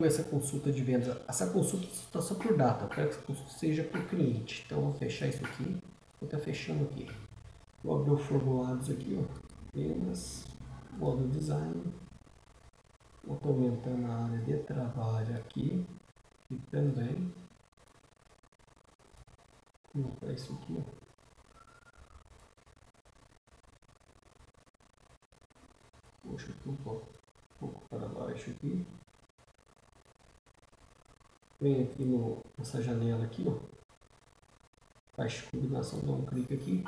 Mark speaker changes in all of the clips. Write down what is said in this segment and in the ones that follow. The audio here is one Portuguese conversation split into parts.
Speaker 1: Ver essa consulta de vendas. Essa consulta está só por data. Eu quero que essa consulta seja por cliente. Então, vou fechar isso aqui. Vou estar fechando aqui. Vou abrir o formulários aqui, ó. Vendas, modo design. Vou estar aumentando a área de trabalho aqui. E também. Vou colocar isso aqui, ó. Puxa aqui um pouco, um pouco para baixo aqui. Vem aqui no, nessa janela aqui, ó. Faz combinação, dá um clique aqui.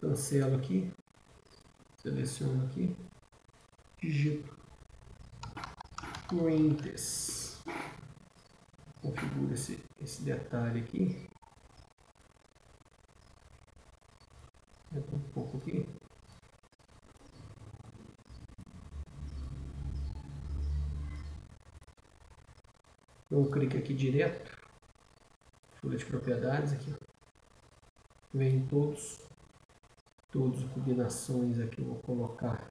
Speaker 1: Cancelo aqui. Seleciono aqui. Digito. Printers. Configuro esse, esse detalhe aqui. Um pouco aqui. Dou um clique aqui direto. Folha de propriedades aqui. Vem todos. Todas as combinações aqui eu vou colocar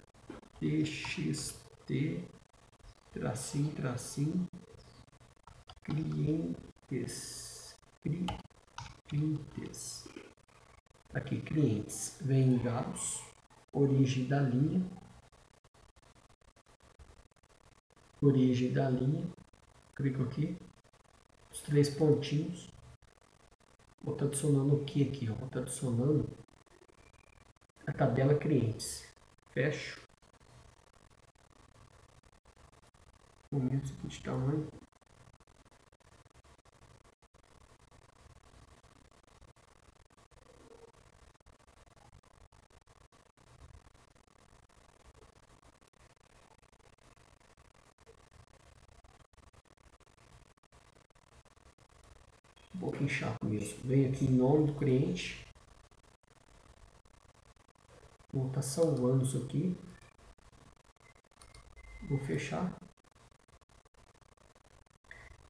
Speaker 1: txt tracinho tracinho. Clientes. Clientes. Aqui clientes. Vengados origem da linha. Origem da linha clico aqui, os três pontinhos, vou estar adicionando o que aqui? Ó? Vou estar adicionando a tabela clientes. Fecho. Aumento aqui de tamanho. Um pouquinho chato mesmo. Venho aqui em nome do cliente. Vou estar tá salvando isso aqui. Vou fechar.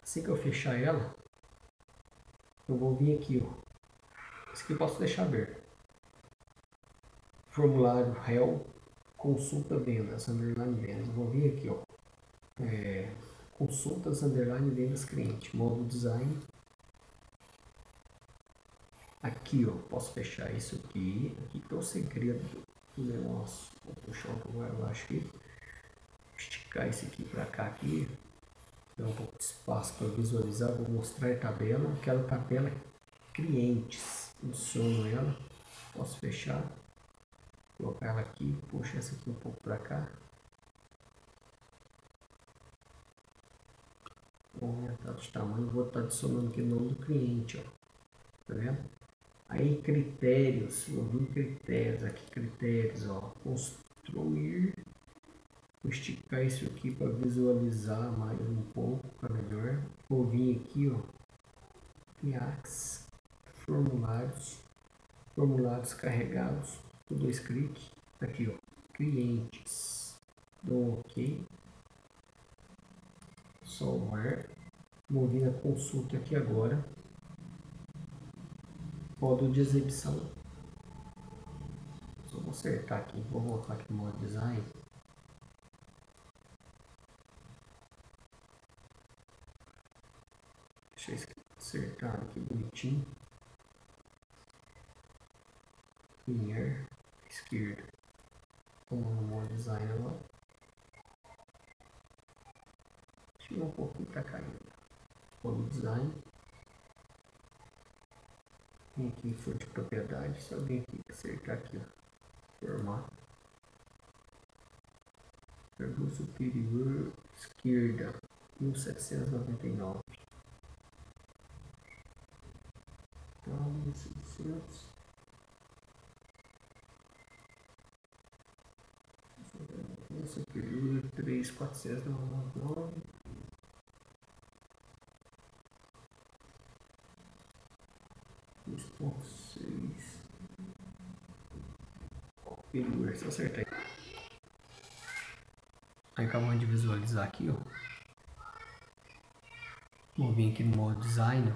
Speaker 1: Assim que eu fechar ela, eu vou vir aqui, ó. Isso aqui eu posso deixar aberto. Formulário réu, consulta vendas, underline vendas. Vou vir aqui, ó. É, consultas, underline vendas cliente, modo design Aqui, ó, posso fechar isso aqui. Aqui que é o segredo do negócio. Vou puxar um pouco mais baixo aqui. Esticar esse aqui para cá aqui. Dar um pouco de espaço para visualizar. Vou mostrar a tabela. Aquela tabela clientes. Adiciono ela. Posso fechar. Colocar ela aqui. Puxar essa aqui um pouco para cá. Vou aumentar de tamanho. Vou estar adicionando aqui o nome do cliente. Ó. Tá vendo? Aí critérios, vir critérios, aqui critérios, ó, construir, vou esticar isso aqui para visualizar mais um pouco, para melhor. Vou vir aqui, ó, Piax, formulários, formulários carregados, dois cliques, aqui ó, clientes, dou ok, salvar, vou vir na consulta aqui agora, modo de exibição. Só vou acertar aqui, vou voltar aqui no modo design. Deixa eu acertar aqui bonitinho. Linear, esquerda. Vamos no modo design agora. Tira um pouquinho para cá ainda. Modo design. Vem aqui em de propriedade, só vem aqui acertar aqui, ó. Formato. Pergunta superior esquerda, 1799. Então, 1600. Superior 3499. Por 6 superior, se eu acertar aí acabamos de visualizar aqui ó. Vou vir aqui no modo design.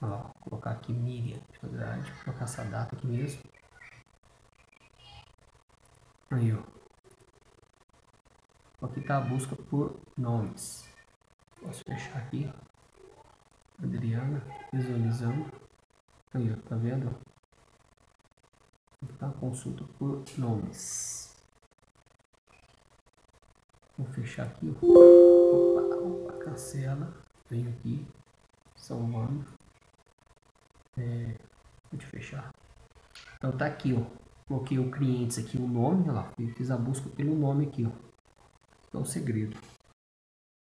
Speaker 1: Ó, colocar aqui Miriam, vou colocar essa data aqui mesmo. Aí, ó. Tá a busca por nomes. Posso fechar aqui. Adriana, visualizando. Aí, tá vendo? Tá consulta por nomes. Vou fechar aqui. Opa, opa, cancela. Venho aqui, salvando. É, pode fechar. Então tá aqui, ó. Coloquei o clientes aqui, o nome, olha lá. Fiz a busca pelo nome aqui, ó. É o segredo.